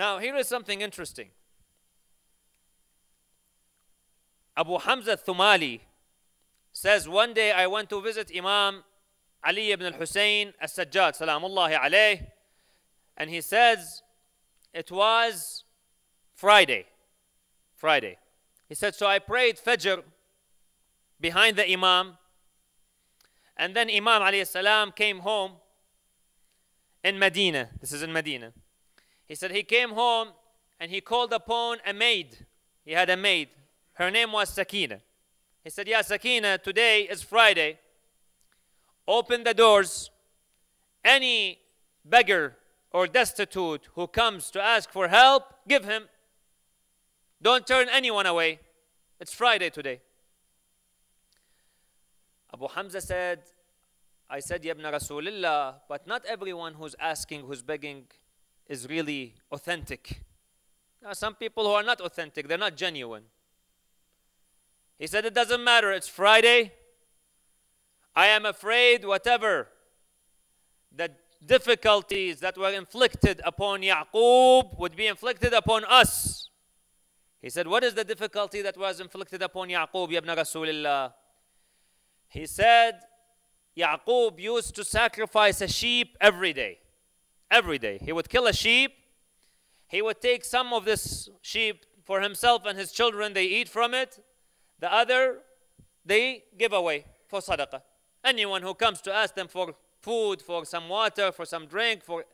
Now, here is something interesting. Abu Hamza Thumali says, One day I went to visit Imam Ali ibn al-Hussein as-Sajjad, salamullahi alayh, and he says, it was Friday. Friday. He said, so I prayed Fajr behind the Imam, and then Imam alayhi salam came home in Medina. This is in Medina. He said he came home and he called upon a maid. He had a maid. Her name was Sakina. He said, Yeah, Sakina, today is Friday. Open the doors. Any beggar or destitute who comes to ask for help, give him. Don't turn anyone away. It's Friday today. Abu Hamza said, I said, Yabna Rasulullah, but not everyone who's asking, who's begging, is really authentic. Are some people who are not authentic, they're not genuine. He said, It doesn't matter, it's Friday. I am afraid whatever the difficulties that were inflicted upon Yaqub would be inflicted upon us. He said, What is the difficulty that was inflicted upon Yaqub, Ibn Rasulullah? He said, Yaqub used to sacrifice a sheep every day. Every day. He would kill a sheep. He would take some of this sheep for himself and his children. They eat from it. The other, they give away for sadaqah. Anyone who comes to ask them for food, for some water, for some drink, for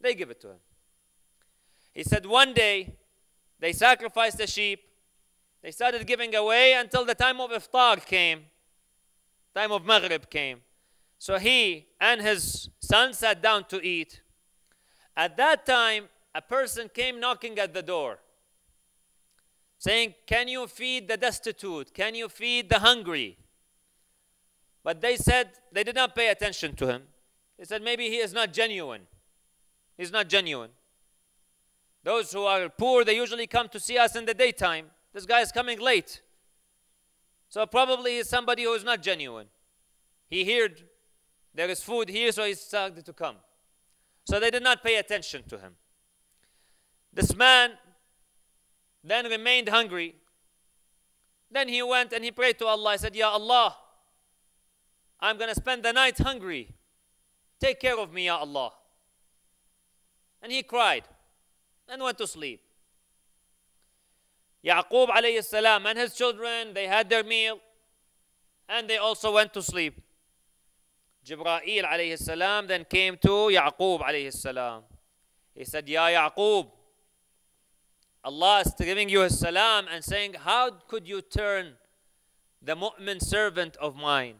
they give it to him. He said one day they sacrificed the sheep. They started giving away until the time of iftar came. Time of Maghrib came. So he and his son sat down to eat. At that time, a person came knocking at the door saying, Can you feed the destitute? Can you feed the hungry? But they said they did not pay attention to him. They said, Maybe he is not genuine. He's not genuine. Those who are poor, they usually come to see us in the daytime. This guy is coming late. So probably he's somebody who is not genuine. He heard there is food here, so he started to come. So they did not pay attention to him. This man then remained hungry. Then he went and he prayed to Allah. He said, Ya Allah, I'm going to spend the night hungry. Take care of me, Ya Allah. And he cried and went to sleep. Yaqub alayhi salam and his children, they had their meal and they also went to sleep. Jibreel alayhi salam then came to Yaqub alayhi salam. He said, Ya Yaqub, Allah is giving you a salam and saying, How could you turn the mu'min servant of mine?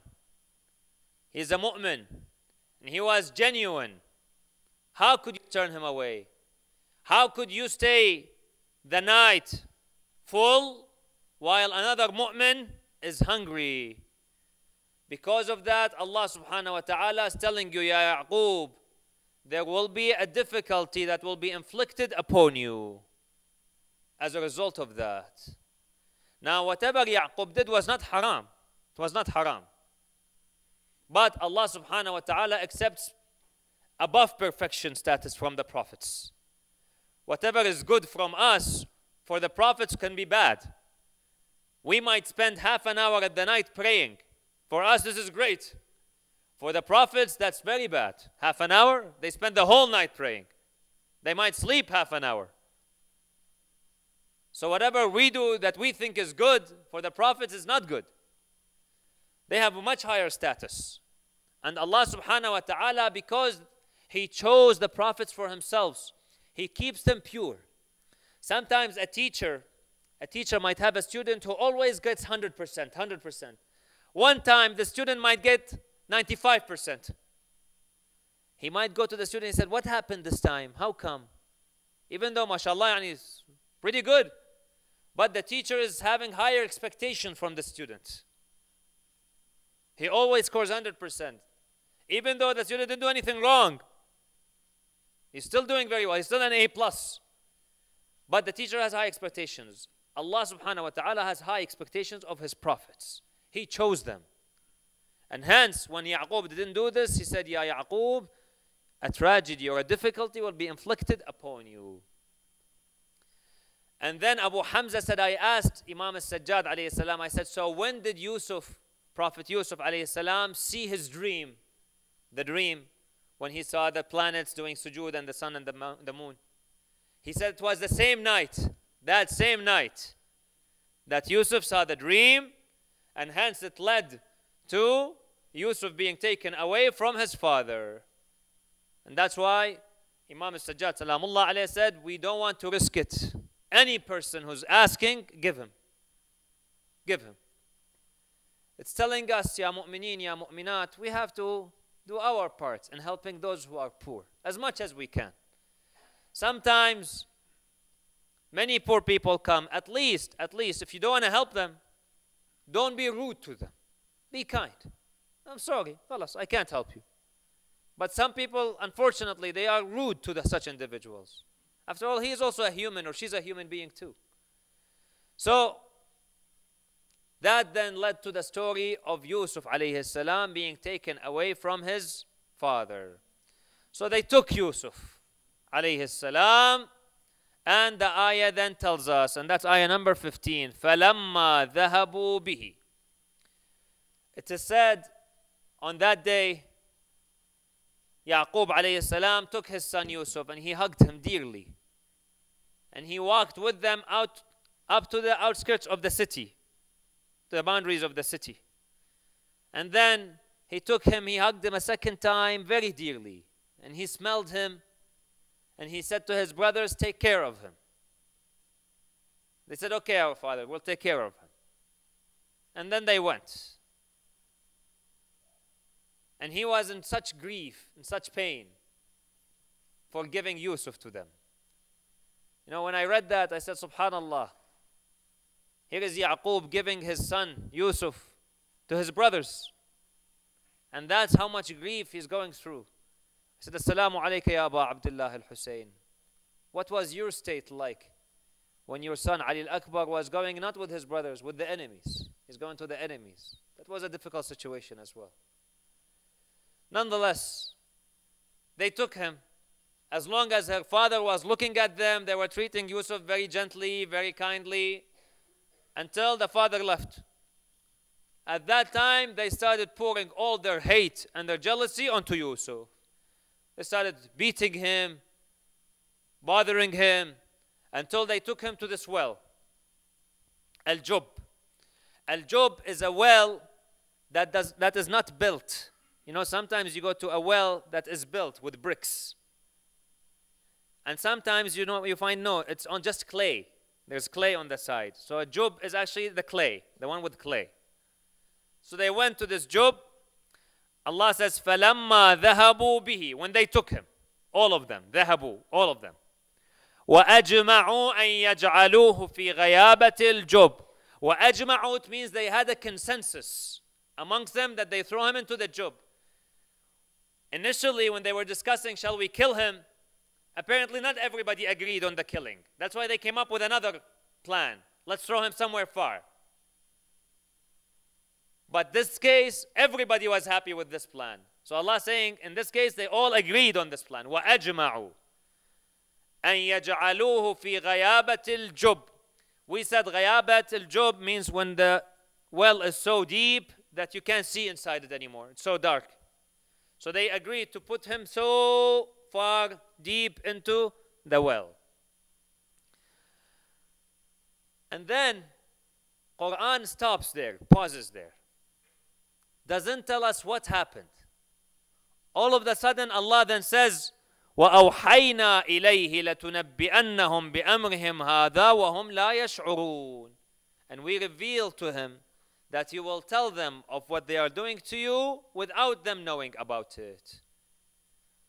He's a mu'min and he was genuine. How could you turn him away? How could you stay the night full while another mu'min is hungry? Because of that, Allah subhanahu wa ta'ala is telling you, Ya Yaqub, there will be a difficulty that will be inflicted upon you as a result of that. Now, whatever Yaqub did was not haram. It was not haram. But Allah subhanahu wa ta'ala accepts above perfection status from the prophets. Whatever is good from us, for the prophets can be bad. We might spend half an hour at the night praying. For us, this is great. For the prophets, that's very bad. Half an hour, they spend the whole night praying. They might sleep half an hour. So whatever we do that we think is good for the prophets is not good. They have a much higher status. And Allah subhanahu wa ta'ala, because He chose the prophets for Himself, He keeps them pure. Sometimes a teacher, a teacher might have a student who always gets 100%, 100%. One time the student might get 95%. He might go to the student and said, What happened this time? How come? Even though, mashallah, is pretty good. But the teacher is having higher expectation from the student. He always scores 100%. Even though the student didn't do anything wrong. He's still doing very well. He's still an A+. plus. But the teacher has high expectations. Allah subhanahu wa ta'ala has high expectations of his prophets. He chose them. And hence, when Yaqub didn't do this, he said, Ya Yaqub, a tragedy or a difficulty will be inflicted upon you. And then Abu Hamza said, I asked Imam al-Sajjad I said, so when did Yusuf, Prophet Yusuf alayhi see his dream? The dream when he saw the planets doing sujood and the sun and the, the moon. He said it was the same night, that same night, that Yusuf saw the dream, and hence it led to Yusuf being taken away from his father. And that's why Imam alayhi said, we don't want to risk it. Any person who's asking, give him. Give him. It's telling us, Ya mu'mineen, Ya mu'minat, we have to do our part in helping those who are poor as much as we can. Sometimes many poor people come, at least, at least, if you don't want to help them, don't be rude to them. Be kind. I'm sorry, fellas, I can't help you. But some people, unfortunately, they are rude to the, such individuals. After all, he is also a human or she's a human being too. So, that then led to the story of Yusuf alayhi salam being taken away from his father. So they took Yusuf alayhi salam and the ayah then tells us, and that's ayah number 15, فَلَمَّا ذَهَبُوا بِهِ It is said on that day, Yaqub alayhi salam took his son Yusuf and he hugged him dearly. And he walked with them out up to the outskirts of the city, the boundaries of the city. And then he took him, he hugged him a second time very dearly. And he smelled him and he said to his brothers, Take care of him. They said, Okay, our father, we'll take care of him. And then they went. And he was in such grief, in such pain for giving Yusuf to them. You know, when I read that, I said, Subhanallah. Here is Yaqub giving his son Yusuf to his brothers. And that's how much grief he's going through. I said, Assalamu alayka ya Aba Abdullah al Hussein. What was your state like when your son Ali al Akbar was going not with his brothers, with the enemies? He's going to the enemies. That was a difficult situation as well. Nonetheless, they took him. As long as her father was looking at them, they were treating Yusuf very gently, very kindly, until the father left. At that time, they started pouring all their hate and their jealousy onto Yusuf. They started beating him, bothering him, until they took him to this well. Al Jub. Al Jub is a well that, does, that is not built. You know, sometimes you go to a well that is built with bricks. And sometimes you know you find no, it's on just clay. There's clay on the side. So a jub is actually the clay, the one with clay. So they went to this jub. Allah says, فَلَمَّا ذَهَبُوا بِهِ When they took him, all of them, ذَهَبُوا, all of them. وَأَجْمَعُوا أَن يَجْعَلُوهُ فِي غَيَابَةِ الْجُبِّ وَأَجْمَعُوا It means they had a consensus amongst them that they throw him into the jub. Initially, when they were discussing, shall we kill him? Apparently, not everybody agreed on the killing. That's why they came up with another plan. Let's throw him somewhere far. But this case, everybody was happy with this plan. So Allah saying, in this case, they all agreed on this plan. وَأَجْمَعُوا أَن يَجْعَلُوهُ فِي غَيَابَةِ الْجُبِّ We said غَيَابَةِ الْجُبِّ means when the well is so deep that you can't see inside it anymore. It's so dark. So they agreed to put him so far deep into the well. And then Quran stops there, pauses there. Doesn't tell us what happened. All of a sudden Allah then says, وأوحينا إليه لتنبئنهم بأمرهم هذا وهم لا يشعرون. And we reveal to him that you will tell them of what they are doing to you without them knowing about it.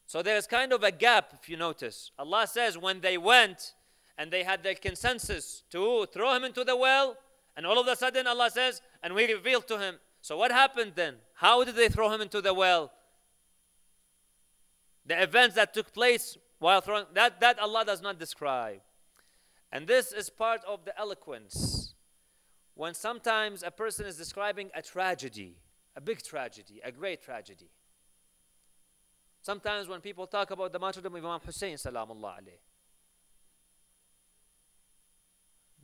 So there's kind of a gap, if you notice. Allah says when they went and they had their consensus to throw him into the well, and all of a sudden Allah says, and we revealed to him. so what happened then? How did they throw him into the well? The events that took place while throwing that, that Allah does not describe. And this is part of the eloquence. When sometimes a person is describing a tragedy, a big tragedy, a great tragedy. Sometimes when people talk about the martyrdom of Imam Hussein, salamullah alayh,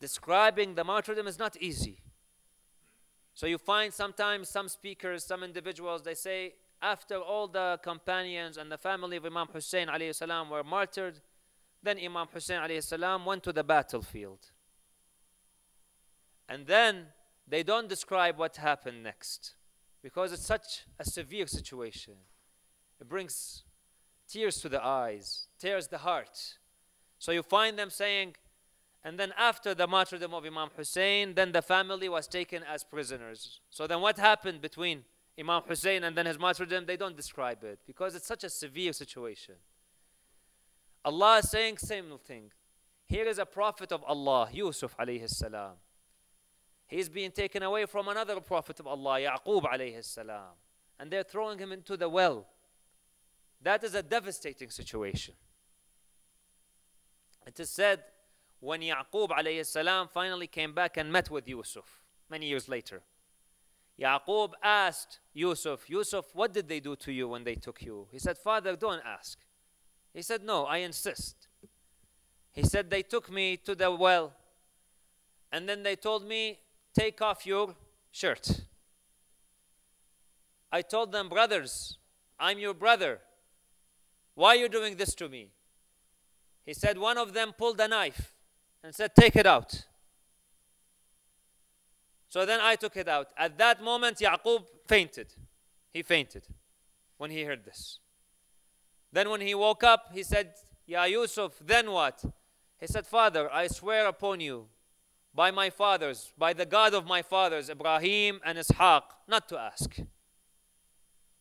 describing the martyrdom is not easy. So you find sometimes some speakers, some individuals, they say, after all the companions and the family of Imam Hussein salam were martyred, then Imam Hussein salam went to the battlefield. And then they don't describe what happened next because it's such a severe situation. It brings tears to the eyes, tears the heart. So you find them saying, and then after the martyrdom of Imam Hussein, then the family was taken as prisoners. So then what happened between Imam Hussein and then his martyrdom? They don't describe it because it's such a severe situation. Allah is saying same thing. Here is a prophet of Allah, Yusuf alayhi salam. He's being taken away from another prophet of Allah, Yaqub alayhi salam. And they're throwing him into the well. That is a devastating situation. It is said when Yaqub alayhi finally came back and met with Yusuf many years later. Yaqub asked Yusuf, Yusuf, what did they do to you when they took you? He said, Father, don't ask. He said, No, I insist. He said, They took me to the well and then they told me, Take off your shirt. I told them, Brothers, I'm your brother. Why are you doing this to me? He said, One of them pulled a knife and said, Take it out. So then I took it out. At that moment, Yaqub fainted. He fainted when he heard this. Then when he woke up, he said, Ya Yusuf, then what? He said, Father, I swear upon you, by my fathers, by the God of my fathers, Ibrahim and Ishaq, not to ask.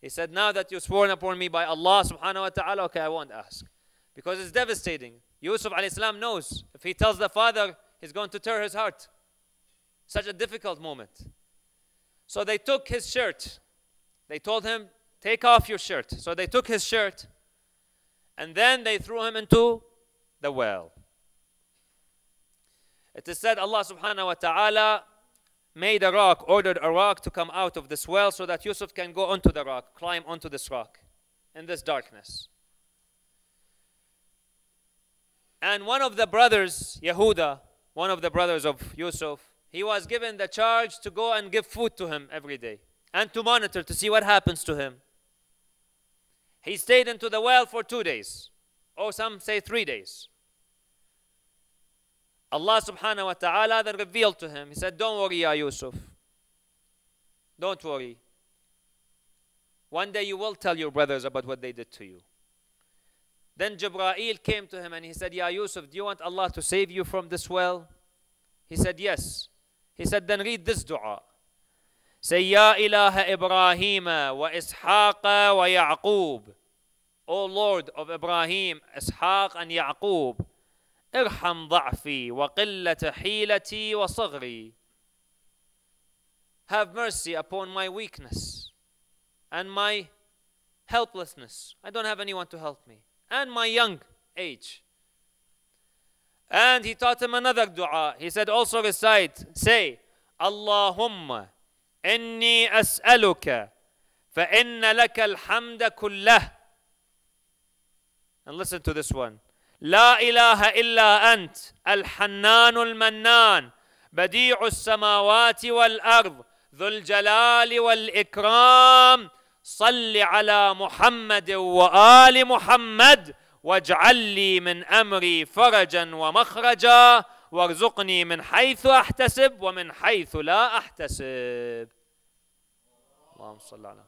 He said, Now that you've sworn upon me by Allah subhanahu wa ta'ala, okay, I won't ask. Because it's devastating. Yusuf alayhi salam knows if he tells the father, he's going to tear his heart. Such a difficult moment. So they took his shirt. They told him, Take off your shirt. So they took his shirt and then they threw him into the well. It is said Allah subhanahu wa ta'ala made a rock, ordered a rock to come out of this well so that Yusuf can go onto the rock, climb onto this rock in this darkness. And one of the brothers, Yehuda, one of the brothers of Yusuf, he was given the charge to go and give food to him every day and to monitor to see what happens to him. He stayed into the well for two days, or some say three days. Allah subhanahu wa ta'ala then revealed to him, He said, Don't worry, Ya Yusuf. Don't worry. One day you will tell your brothers about what they did to you. Then Jibra'il came to him and he said, Ya Yusuf, do you want Allah to save you from this well? He said, Yes. He said, Then read this dua. Say, Ya ilaha Ibrahim wa Ishaq wa Ya'qub. O Lord of Ibrahim, Ishaq and Ya'qub. ارحم ضعفي وقلة حيلتي وصغري. Have mercy upon my weakness and my helplessness. I don't have anyone to help me And my young age. And he taught him another dua. He said, also recite, say, Allahumma inni as'aluka فإن لك الحمد كله. And listen to this one. لا إله إلا أنت الحنان المنان بديع السماوات والأرض ذو الجلال والإكرام صل على محمد وآل محمد واجعل لي من أمري فرجا ومخرجا وارزقني من حيث أحتسب ومن حيث لا أحتسب اللهم صل على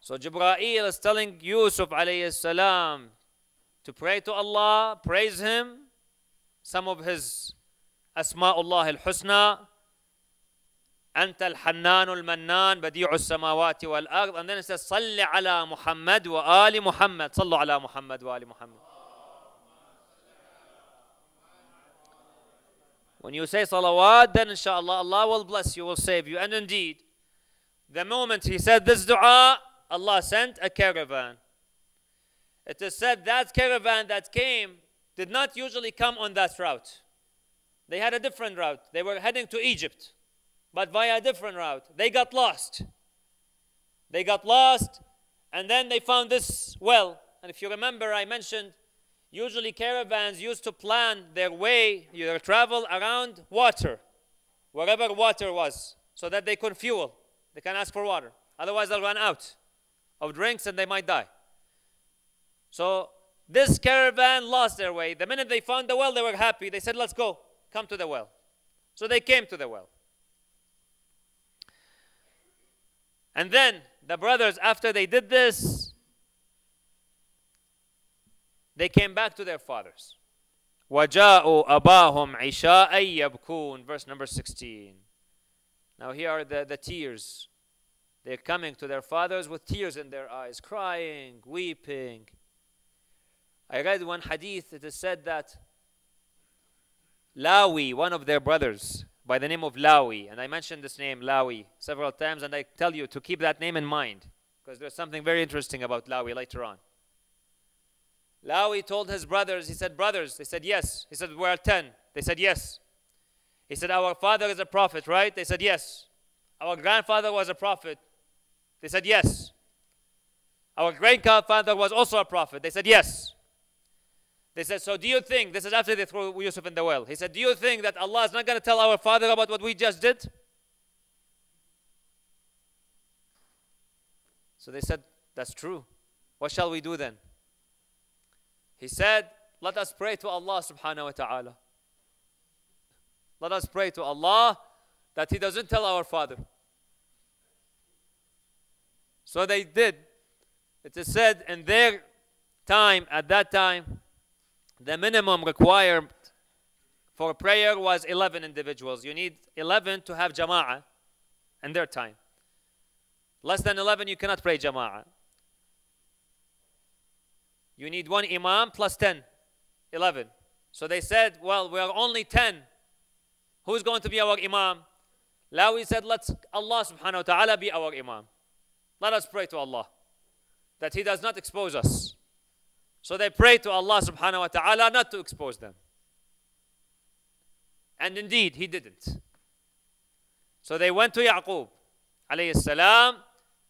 So Jibreel is telling Yusuf alayhi salam to pray to Allah, praise Him, some of His Asma'ullah al-Husna, أنت الحنان المنان بديع السماوات والأرض and then it says صل على محمد وآل محمد صلوا على محمد وآل محمد When you say salawat, then inshallah Allah will bless you, will save you. And indeed, the moment he said this dua, Allah sent a caravan. It is said that caravan that came did not usually come on that route. They had a different route. They were heading to Egypt but via a different route. They got lost. They got lost, and then they found this well. And if you remember, I mentioned Usually, caravans used to plan their way, their travel around water, wherever water was, so that they could fuel. They can ask for water. Otherwise, they'll run out of drinks and they might die. So, this caravan lost their way. The minute they found the well, they were happy. They said, Let's go, come to the well. So, they came to the well. And then the brothers, after they did this, they came back to their fathers. وَجَاءُوا أَبَاهُمْ عِشَاءً يَبْكُونَ Verse number 16. Now here are the, the tears. They're coming to their fathers with tears in their eyes, crying, weeping. I read one hadith, it is said that Lawi, one of their brothers, by the name of Lawi, and I mentioned this name, Lawi, several times, and I tell you to keep that name in mind, because there's something very interesting about Lawi later on. Lawi told his brothers, he said, Brothers, they said, Yes. He said, We're 10. They said, Yes. He said, Our father is a prophet, right? They said, Yes. Our grandfather was a prophet. They said, Yes. Our great grandfather was also a prophet. They said, Yes. They said, So do you think, this is after they threw Yusuf in the well. He said, Do you think that Allah is not going to tell our father about what we just did? So they said, That's true. What shall we do then? He said, Let us pray to Allah subhanahu wa ta'ala. Let us pray to Allah that He doesn't tell our father. So they did. It is said in their time, at that time, the minimum required for prayer was 11 individuals. You need 11 to have jama'ah in their time. Less than 11, you cannot pray jama'ah. You need one imam plus 10, 11. So they said, well, we are only 10. Who's going to be our imam? Lawi said, let's Allah subhanahu wa ta'ala be our imam. Let us pray to Allah that He does not expose us. So they prayed to Allah subhanahu wa ta'ala not to expose them. And indeed, He didn't. So they went to Yaqub alayhi salam,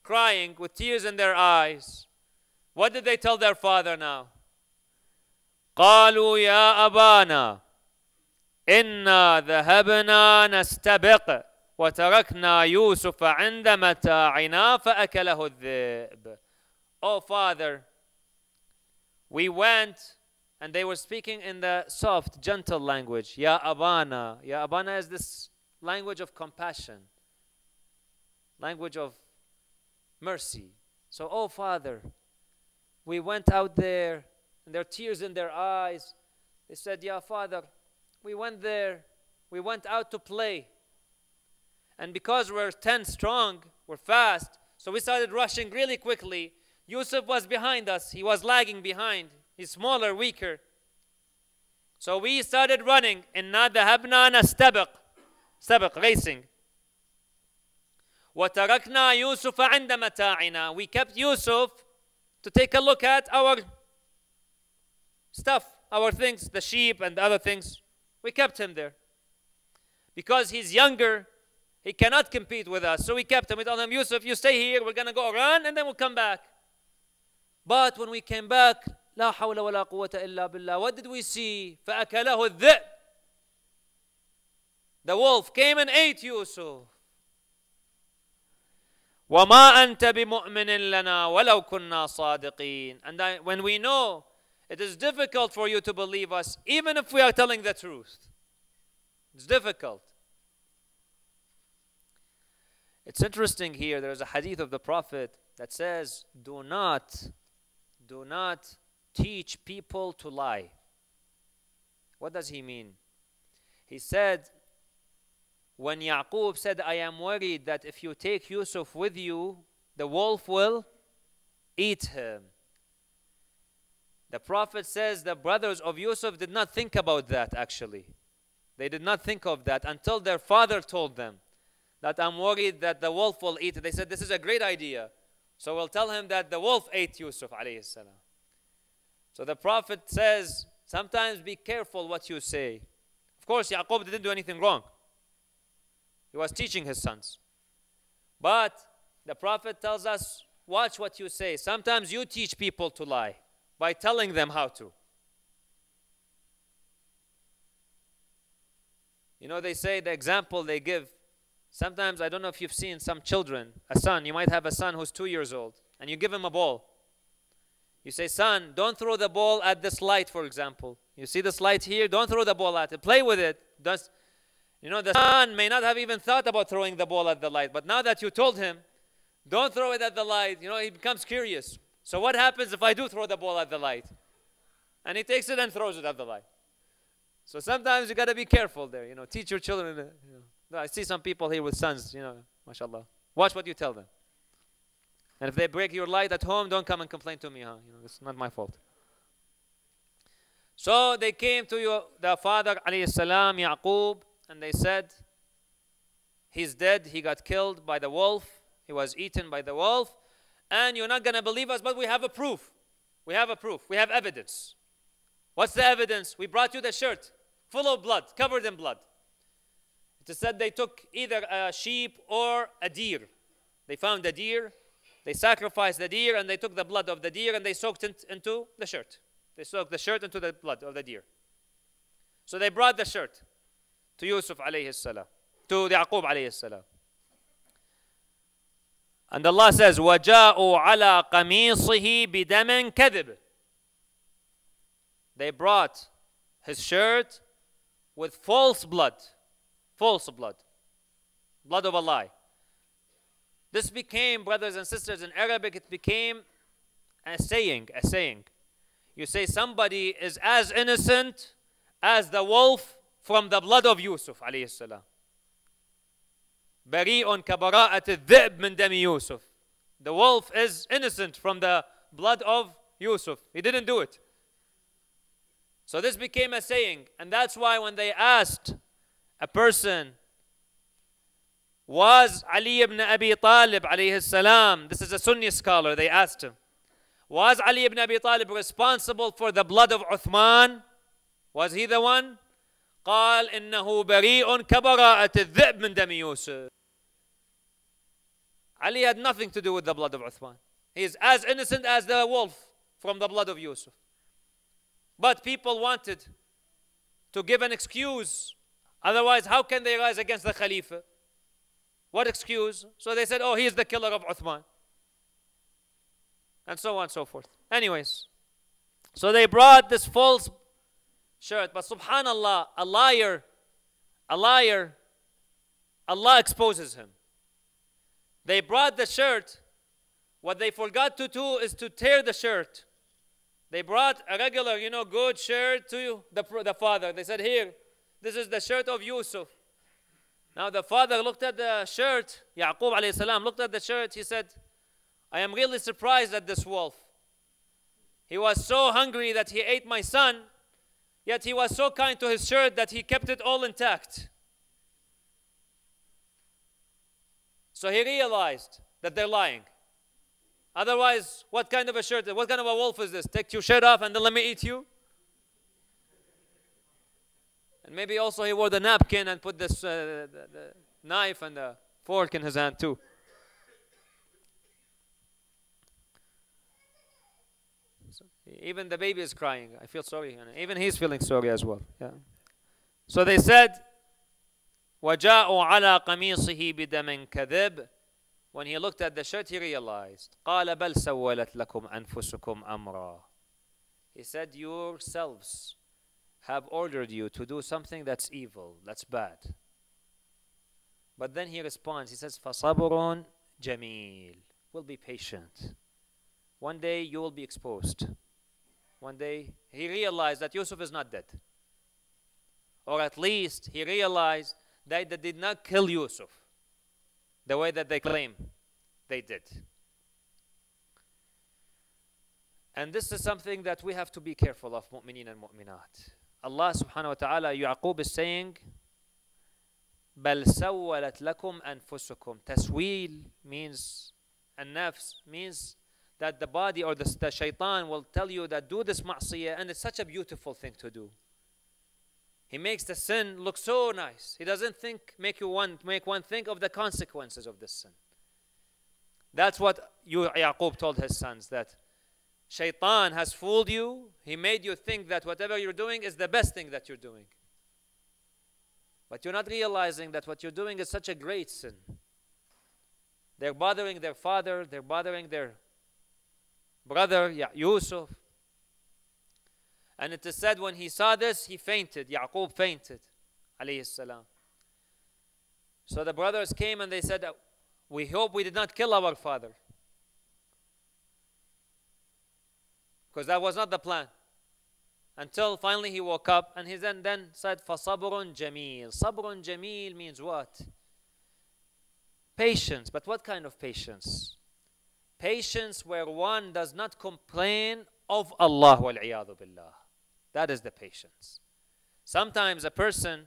crying with tears in their eyes. What did they tell their father now? قالوا يا أبانا إنا ذهبنا نستبق وتركنا يوسف عند متاعنا فأكله الذئب. Oh father, we went and they were speaking in the soft, gentle language. Ya Abana. Ya Abana is this language of compassion, language of mercy. So, oh Father, we went out there and there are tears in their eyes. They said, Yeah, Father, we went there. We went out to play. And because we're 10 strong, we're fast, so we started rushing really quickly. Yusuf was behind us. He was lagging behind. He's smaller, weaker. So we started running. إنا ذهبنا نستبق. استبق, racing. وتركنا يوسف عند متاعنا. We kept Yusuf to take a look at our stuff, our things, the sheep and the other things. We kept him there. Because he's younger, he cannot compete with us. So we kept him. We told him, Yusuf, you stay here. We're going to go run and then we'll come back. But when we came back, لا حول ولا قوة إلا بالله. What did we see? فأكله الذئب. The wolf came and ate Yusuf. وما أنت بمؤمن لنا ولو كنا صادقين. And I, when we know it is difficult for you to believe us, even if we are telling the truth. It's difficult. It's interesting here, there's a hadith of the Prophet that says, Do not, do not teach people to lie. What does he mean? He said, when Yaqub said, I am worried that if you take Yusuf with you, the wolf will eat him. The Prophet says the brothers of Yusuf did not think about that actually. They did not think of that until their father told them that I'm worried that the wolf will eat. They said, This is a great idea. So we'll tell him that the wolf ate Yusuf. So the Prophet says, sometimes be careful what you say. Of course, Yaqub didn't do anything wrong. He was teaching his sons. But the Prophet tells us, watch what you say. Sometimes you teach people to lie by telling them how to. You know, they say the example they give Sometimes, I don't know if you've seen some children, a son, you might have a son who's two years old, and you give him a ball. You say, Son, don't throw the ball at this light, for example. You see this light here? Don't throw the ball at it. Play with it. Does, you know, the son may not have even thought about throwing the ball at the light, but now that you told him, don't throw it at the light, you know, he becomes curious. So, what happens if I do throw the ball at the light? And he takes it and throws it at the light. So sometimes you got to be careful there. You know, teach your children. You know. I see some people here with sons. You know, mashallah. Watch what you tell them. And if they break your light at home, don't come and complain to me. Huh? You know, it's not my fault. So they came to your, the father, alayhi salam, Yaqub, and they said, He's dead. He got killed by the wolf. He was eaten by the wolf. And you're not going to believe us, but we have a proof. We have a proof. We have evidence. What's the evidence? We brought you the shirt full of blood, covered in blood. It said they took either a sheep or a deer. They found a deer, they sacrificed the deer, and they took the blood of the deer and they soaked it into the shirt. They soaked the shirt into the blood of the deer. So they brought the shirt to Yusuf alayhi salam, to Yaqub alayhi salam. And Allah says, وَجَاءُوا عَلَى قَمِيصِهِ بِدَمٍ كَذِبٍ they brought his shirt with false blood. false blood, blood of a lie. This became, brothers and sisters, in Arabic, it became a saying, a saying. You say somebody is as innocent as the wolf from the blood of Yusuf, alayhi salam. Bari'un kabara'at al-dhi'b min dami Yusuf. The wolf is innocent from the blood of Yusuf. He didn't do it. So this became a saying, and that's why when they asked a person, was Ali ibn Abi Talib alayhi salam, this is a Sunni scholar, they asked him, was Ali ibn Abi Talib responsible for the blood of Uthman? Was he the one? قال إنه بريء كبراءة الذئب من دم يوسف. Ali had nothing to do with the blood of Uthman. He is as innocent as the wolf from the blood of Yusuf. But people wanted to give an excuse. Otherwise, how can they rise against the Khalifa? What excuse? So they said, oh, he is the killer of Uthman. And so on and so forth. Anyways, so they brought this false shirt. But subhanAllah, a liar, a liar, Allah exposes him. They brought the shirt. What they forgot to do is to tear the shirt. They brought a regular, you know, good shirt to the, the father. They said, Here, this is the shirt of Yusuf. Now the father looked at the shirt, Yaqub alayhi salam looked at the shirt. He said, I am really surprised at this wolf. He was so hungry that he ate my son, yet he was so kind to his shirt that he kept it all intact. So he realized that they're lying. Otherwise, what kind of a shirt, what kind of a wolf is this? Take your shirt off and then let me eat you? And maybe also he wore the napkin and put this uh, the, the knife and the fork in his hand too. So even the baby is crying. I feel sorry. Even he's feeling sorry as well. Yeah. So they said, وَجَاءُوا عَلَى قَمِيصِهِ بِدَمٍ كَذِبٍ when he looked at the shirt, he realized, قال بل سولت لكم أنفسكم أمرا. He said, yourselves have ordered you to do something that's evil, that's bad. But then he responds, he says, فصبر جميل. Will be patient. One day you will be exposed. One day he realized that Yusuf is not dead. Or at least he realized that they did not kill Yusuf the way that they claim they did. And this is something that we have to be careful of, mu'mineen and mu'minat. Allah subhanahu wa ta'ala, Yaqub is saying, بل سولت لكم أنفسكم. Taswil means, and nafs means that the body or the, the shaitan will tell you that do this ma'siyah and it's such a beautiful thing to do. He makes the sin look so nice. He doesn't think make you one make one think of the consequences of this sin. That's what you, Yaqub told his sons that Shaitan has fooled you. He made you think that whatever you're doing is the best thing that you're doing. But you're not realizing that what you're doing is such a great sin. They're bothering their father, they're bothering their brother, yeah, Yusuf. And it is said when he saw this, he fainted. Yaqub fainted. So the brothers came and they said, We hope we did not kill our father. Because that was not the plan. Until finally he woke up and he then, then said, فَصَبْرٌ جَمِيلٌ صَبْرٌ جَمِيل means what? Patience. But what kind of patience? Patience where one does not complain of Allah wal billah. That is the patience. Sometimes a person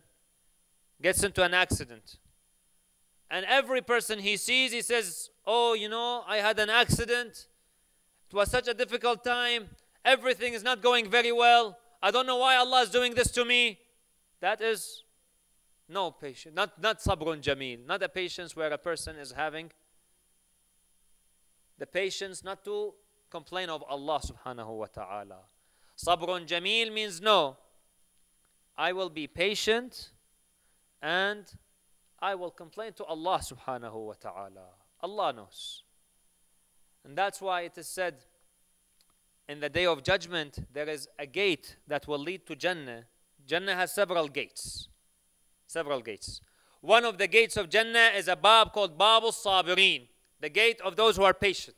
gets into an accident and every person he sees, he says, Oh, you know, I had an accident. it was such a difficult time. Everything is not going very well. I don't know why Allah is doing this to me. That is no patience. Not, not sabrun jameel. Not a patience where a person is having the patience not to complain of Allah subhanahu wa ta'ala. Sabrun jameel means no. I will be patient and I will complain to Allah subhanahu wa ta'ala. Allah knows. And that's why it is said in the day of judgment, there is a gate that will lead to Jannah. Jannah has several gates. Several gates. One of the gates of Jannah is a bab called Babu Sabirin, the gate of those who are patient.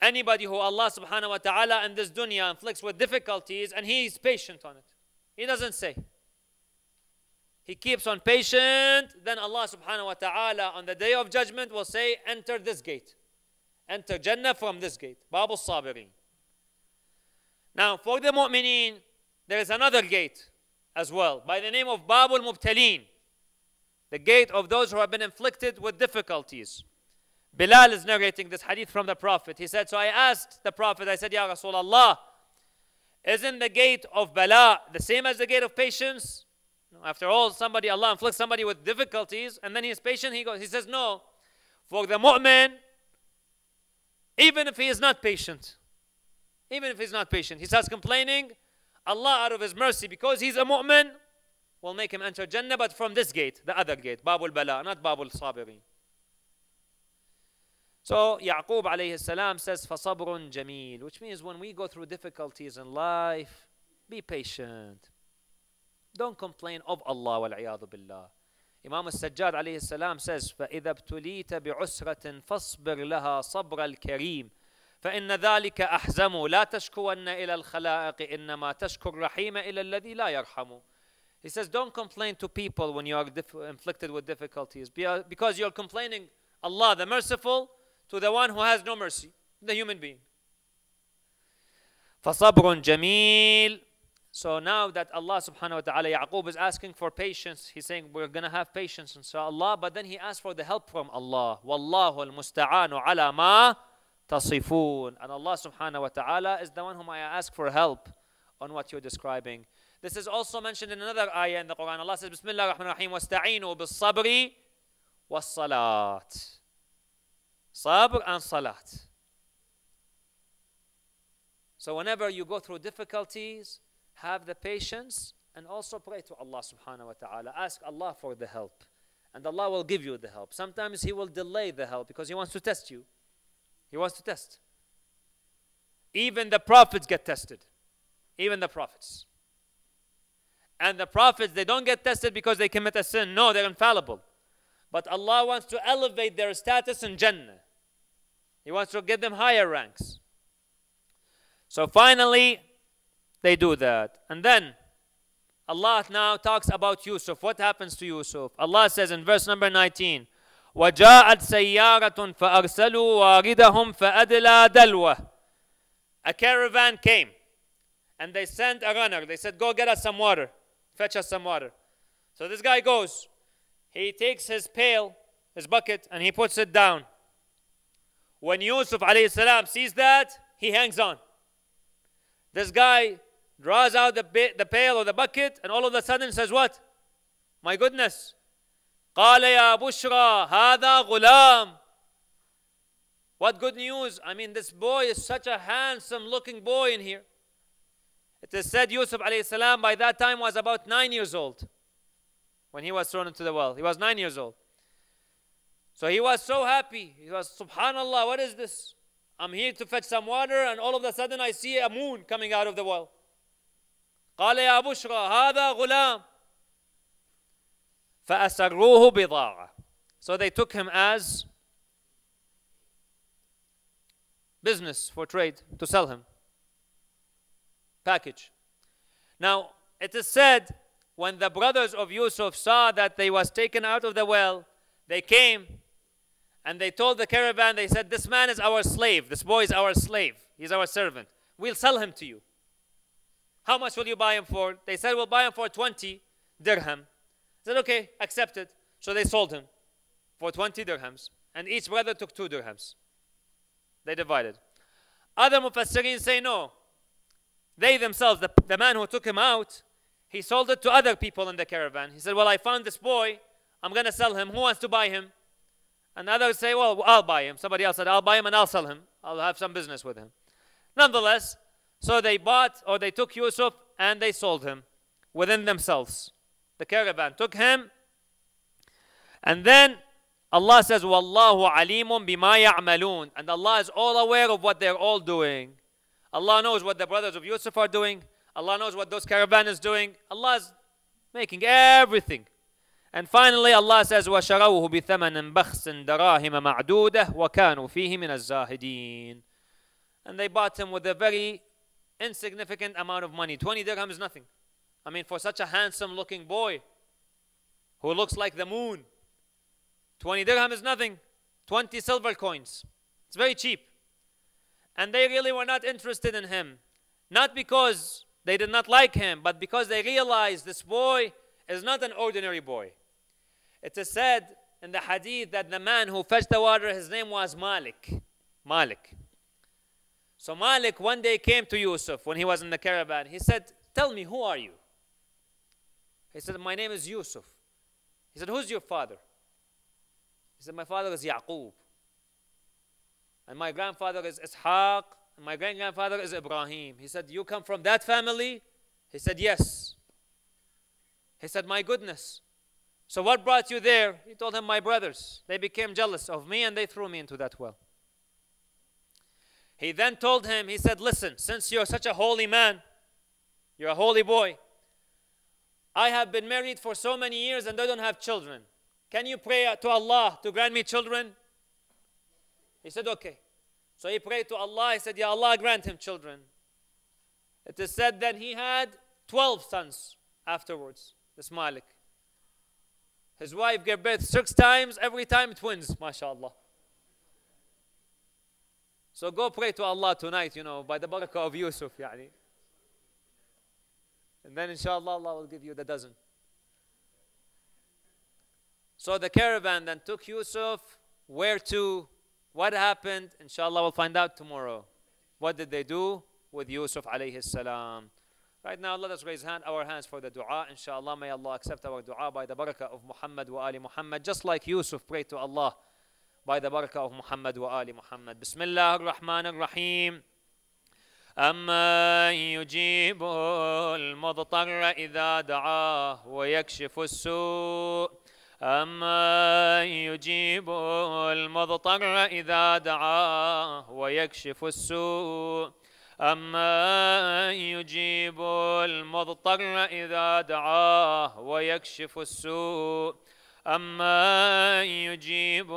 Anybody who Allah subhanahu wa ta'ala in this dunya inflicts with difficulties and he is patient on it. He doesn't say he keeps on patient, then Allah subhanahu wa ta'ala on the day of judgment will say, Enter this gate. Enter Jannah from this gate. Babu Sabirin. Now, for the mu'mineen, there is another gate as well by the name of Babul Mubtaleen, the gate of those who have been inflicted with difficulties. Bilal is narrating this hadith from the Prophet. He said, So I asked the Prophet, I said, Ya Rasulullah, isn't the gate of Bala the same as the gate of patience? After all, somebody, Allah inflicts somebody with difficulties, and then he is patient. He goes, He says, No. For the mu'min, even if he is not patient, even if he's not patient, he starts complaining, Allah, out of His mercy, because he's a mu'min, will make him enter Jannah, but from this gate, the other gate, Babul Bala, not Babul Sabirin. So Yaqub alayhi salam says, فَصَبْرٌ jameel, which means when we go through difficulties in life, be patient. Don't complain of Allah والعياذ بالله. Imam al-Sajjad alayhi salam says, فَإِذَا ابْتُلِيتَ بِعُسْرَةٍ فَاصْبِرْ لَهَا صَبْرَ الْكَرِيمِ فإن ذلك أحزم لا تشكون إلى الخلائق إنما تشكو الرحيم إلى الذي لا يرحم He says, don't complain to people when you are inflicted with difficulties because you're complaining Allah, the merciful, to the one who has no mercy, the human being. فصبر جميل so now that Allah subhanahu wa ta'ala, Yaqub is asking for patience, he's saying, We're gonna have patience, inshaAllah. But then he asks for the help from Allah. Wallahu al musta'anu ala ma tasifun. And Allah subhanahu wa ta'ala is the one whom I ask for help on what you're describing. This is also mentioned in another ayah in the Quran. Allah says, Bismillah ar-Rahman ar-Rahim, wasta'inu bis-sabri was-salat. Sabr and salat. So whenever you go through difficulties, have the patience and also pray to Allah subhanahu wa ta'ala. Ask Allah for the help. And Allah will give you the help. Sometimes He will delay the help because He wants to test you. He wants to test. Even the prophets get tested. Even the prophets. And the prophets, they don't get tested because they commit a sin. No, they're infallible. But Allah wants to elevate their status in Jannah. He wants to give them higher ranks. So finally, they do that. And then Allah now talks about Yusuf. What happens to Yusuf? Allah says in verse number 19, وجاءت سيارة فأرسلوا واردهم فأدلى دلوه. A caravan came and they sent a runner. They said, Go get us some water. Fetch us some water. So this guy goes. He takes his pail, his bucket, and he puts it down. When Yusuf alayhi salam sees that, he hangs on. This guy draws out the, the pail or the bucket, and all of a sudden says, What? My goodness. قال يا بشرى هذا غلام What good news. I mean, this boy is such a handsome looking boy in here. It is said Yusuf alayhi salam by that time was about nine years old when he was thrown into the well. He was nine years old. So he was so happy. He was, Subhanallah, what is this? I'm here to fetch some water, and all of a sudden I see a moon coming out of the well. قال يا بشرى هذا غلام فأسروه بضاعة So they took him as business for trade to sell him. Package. Now, it is said when the brothers of Yusuf saw that they was taken out of the well, they came and they told the caravan, they said, This man is our slave. This boy is our slave. He's our servant. We'll sell him to you. How much will you buy him for? They said, We'll buy him for 20 dirham. I said, Okay, accepted. So they sold him for 20 dirhams. And each brother took two dirhams. They divided. Other mufassirin say no. They themselves, the, the man who took him out, he sold it to other people in the caravan. He said, Well, I found this boy. I'm going to sell him. Who wants to buy him? And others say, Well, I'll buy him. Somebody else said, I'll buy him and I'll sell him. I'll have some business with him. Nonetheless, so they bought or they took Yusuf and they sold him within themselves. The caravan took him. And then Allah says, Wallahu alimun bima ya'malun. And Allah is all aware of what they're all doing. Allah knows what the brothers of Yusuf are doing. Allah knows what those caravan is doing. Allah is making everything. And finally Allah says, وَشَرَوْهُ بِثَمَنٍ بَخْسٍ دَرَاهِمَ مَعْدُودَةٍ وَكَانُوا فِيهِ مِنَ الزَّاهِدِينَ And they bought him with a very insignificant amount of money. 20 dirham is nothing. I mean, for such a handsome looking boy who looks like the moon, 20 dirham is nothing. 20 silver coins. It's very cheap. And they really were not interested in him. Not because they did not like him, but because they realized this boy is not an ordinary boy. It is said in the hadith that the man who fetched the water, his name was Malik. Malik. So Malik one day came to Yusuf when he was in the caravan. He said, Tell me, who are you? He said, My name is Yusuf. He said, Who's your father? He said, My father is Yaqub. And my grandfather is Ishaq. And my great grandfather is Ibrahim. He said, You come from that family? He said, Yes. He said, My goodness. So what brought you there? He told him, My brothers. They became jealous of me and they threw me into that well. He then told him, He said, Listen, since you're such a holy man, you're a holy boy, I have been married for so many years and I don't have children. Can you pray to Allah to grant me children? He said, Okay. So he prayed to Allah. He said, Ya Allah, grant him children. It is said that he had 12 sons afterwards, this Malik. His wife gave birth six times, every time twins, mashallah. So go pray to Allah tonight, you know, by the barakah of Yusuf, yani. And then inshallah Allah will give you the dozen. So the caravan then took Yusuf. Where to? What happened? Inshallah we'll find out tomorrow. What did they do with Yusuf alayhi salam? Right now, let us raise hand, our hands for the dua. Inshallah, may Allah accept our dua by the barakah of Muhammad wa Ali Muhammad, just like Yusuf prayed to Allah by the barakah of Muhammad wa Ali Muhammad. Bismillah ar-Rahman ar-Rahim. أما يجيب المضطر إذا دعاه ويكشف السوء أما يجيب المضطر إذا دعاه ويكشف السوء أما يجيب المضطر إذا دعاه ويكشف السوء أما يجيب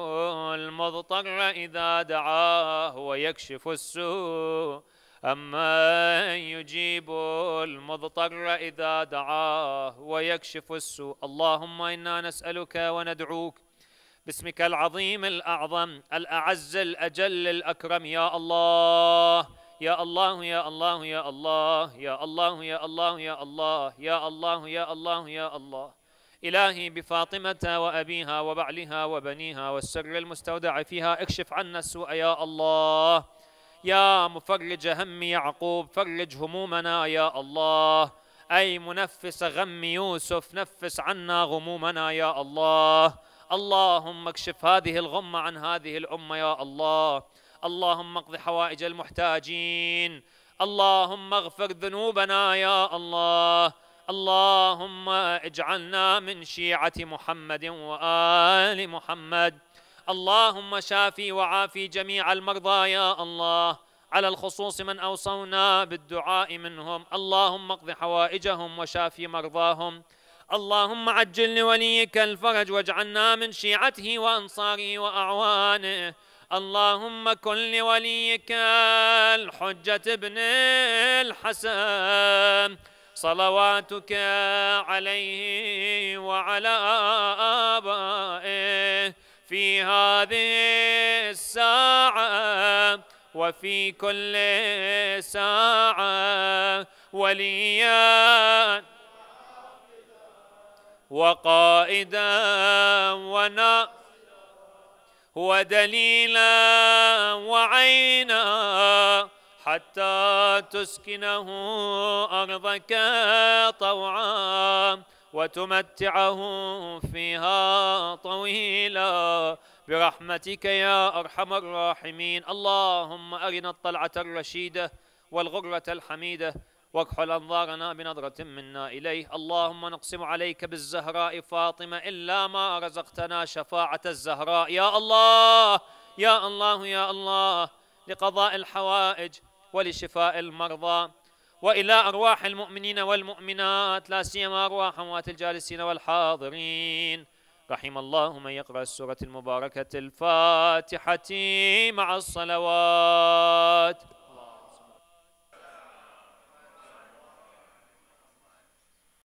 المضطر إذا دعاه ويكشف السوء. أما يجيب المضطر إذا دعاه ويكشف السوء. اللهم إنا نسألك وندعوك باسمك العظيم الأعظم الأعز الأجل الأكرم. يا الله يا الله يا الله يا الله يا الله يا الله يا الله يا الله يا الله يا الله. إلهي بفاطمة وأبيها وبعلها وبنيها والسر المستودع فيها اكشف عنا السوء يا الله. يا مفرج هم يعقوب فرج همومنا يا الله. أي منفس غم يوسف نفس عنا غمومنا يا الله. اللهم اكشف هذه الغمة عن هذه الأمة يا الله. اللهم اقض حوائج المحتاجين. اللهم اغفر ذنوبنا يا الله. اللهم اجعلنا من شيعة محمد وآل محمد. اللهم شافي وعافي جميع المرضى يا الله. على الخصوص من أوصونا بالدعاء منهم. اللهم اقض حوائجهم وشافي مرضاهم. اللهم عجل لوليك الفرج واجعلنا من شيعته وأنصاره وأعوانه. اللهم كن لوليك الحجة ابن الحسن. صلواتك عليه وعلى آبائه في هذه الساعة وفي كل ساعة وليا وقائدا ونا ودليلا وعينا حتى تسكنه أرضك طوعا وتمتعه فيها طويلا. برحمتك يا أرحم الراحمين. اللهم أرنا الطلعة الرشيدة والغرة الحميدة واكحل أنظارنا بنظرة منا إليه. اللهم نقسم عليك بالزهراء فاطمة إلا ما رزقتنا شفاعة الزهراء. يا الله يا الله يا الله لقضاء الحوائج ولشفاء المرضى وإلى أرواح المؤمنين والمؤمنات لا سيما أرواح أموات الجالسين والحاضرين. رحم الله من يقرأ السورة المباركة الفاتحة مع الصلوات.